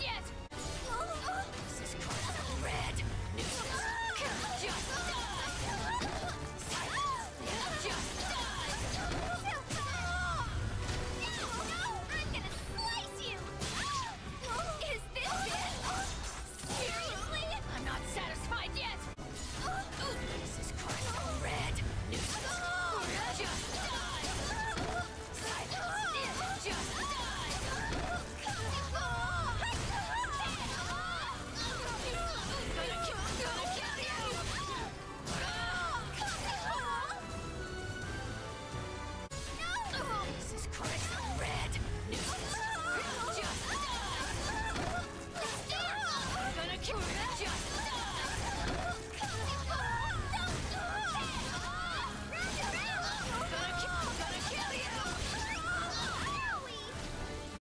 Yes. yet!